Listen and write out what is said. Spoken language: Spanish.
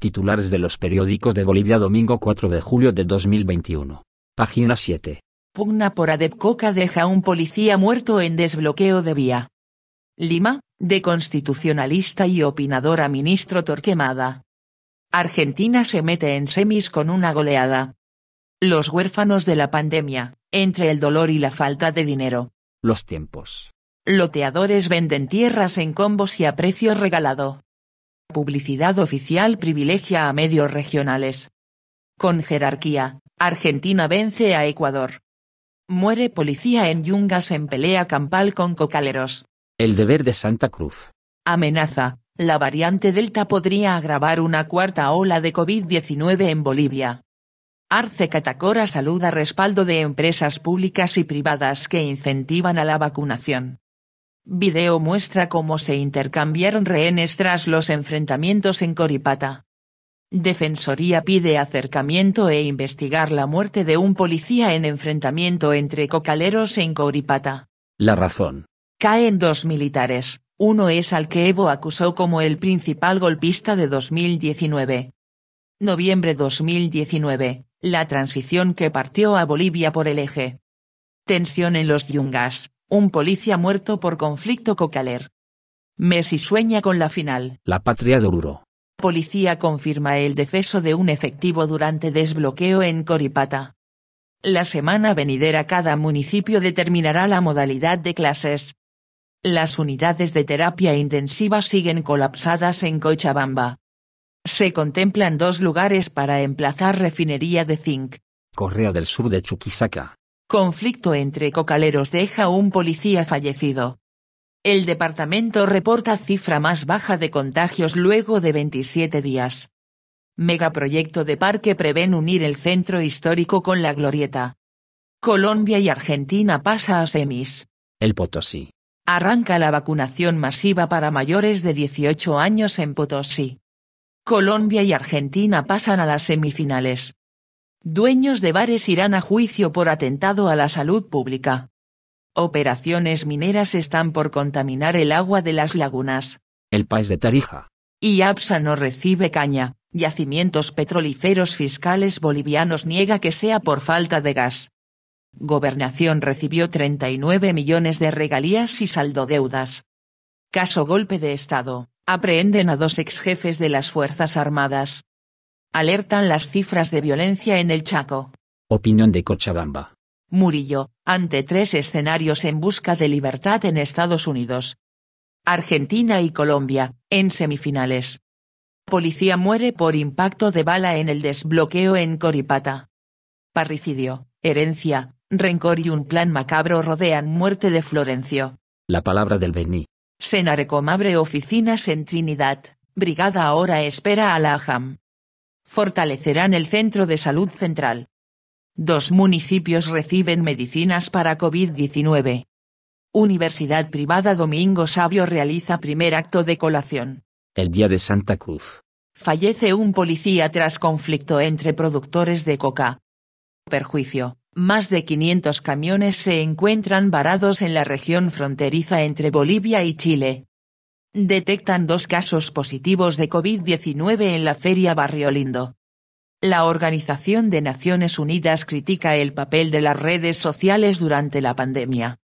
Titulares de los periódicos de Bolivia domingo 4 de julio de 2021. Página 7. Pugna por Adepcoca deja un policía muerto en desbloqueo de vía. Lima, de constitucionalista y opinador a ministro Torquemada. Argentina se mete en semis con una goleada. Los huérfanos de la pandemia, entre el dolor y la falta de dinero. Los tiempos. Loteadores venden tierras en combos y a precio regalado. Publicidad oficial privilegia a medios regionales. Con jerarquía, Argentina vence a Ecuador. Muere policía en Yungas en pelea campal con cocaleros. El deber de Santa Cruz. Amenaza, la variante Delta podría agravar una cuarta ola de COVID-19 en Bolivia. Arce Catacora saluda respaldo de empresas públicas y privadas que incentivan a la vacunación. Video muestra cómo se intercambiaron rehenes tras los enfrentamientos en Coripata. Defensoría pide acercamiento e investigar la muerte de un policía en enfrentamiento entre cocaleros en Coripata. La razón. Caen dos militares, uno es al que Evo acusó como el principal golpista de 2019. Noviembre 2019, la transición que partió a Bolivia por el eje. Tensión en los Yungas, un policía muerto por conflicto cocaler. Messi sueña con la final. La patria de Oruro. Policía confirma el deceso de un efectivo durante desbloqueo en Coripata. La semana venidera cada municipio determinará la modalidad de clases. Las unidades de terapia intensiva siguen colapsadas en Cochabamba. Se contemplan dos lugares para emplazar refinería de zinc. Correa del Sur de Chuquisaca. Conflicto entre cocaleros deja un policía fallecido. El departamento reporta cifra más baja de contagios luego de 27 días. Megaproyecto de parque prevén unir el centro histórico con la glorieta. Colombia y Argentina pasa a semis. El Potosí. Arranca la vacunación masiva para mayores de 18 años en Potosí. Colombia y Argentina pasan a las semifinales. Dueños de bares irán a juicio por atentado a la salud pública. Operaciones mineras están por contaminar el agua de las lagunas. El país de Tarija. Y APSA no recibe caña. Yacimientos petrolíferos fiscales bolivianos niega que sea por falta de gas. Gobernación recibió 39 millones de regalías y saldo deudas. Caso golpe de Estado. Aprehenden a dos ex jefes de las Fuerzas Armadas. Alertan las cifras de violencia en el Chaco. Opinión de Cochabamba. Murillo, ante tres escenarios en busca de libertad en Estados Unidos. Argentina y Colombia, en semifinales. Policía muere por impacto de bala en el desbloqueo en Coripata. Parricidio, herencia, rencor y un plan macabro rodean muerte de Florencio. La palabra del Bení. Senarecom abre oficinas en Trinidad, brigada ahora espera a la AJAM fortalecerán el Centro de Salud Central. Dos municipios reciben medicinas para COVID-19. Universidad privada Domingo Sabio realiza primer acto de colación. El día de Santa Cruz. Fallece un policía tras conflicto entre productores de coca. Perjuicio. Más de 500 camiones se encuentran varados en la región fronteriza entre Bolivia y Chile. Detectan dos casos positivos de COVID-19 en la Feria Barrio Lindo. La Organización de Naciones Unidas critica el papel de las redes sociales durante la pandemia.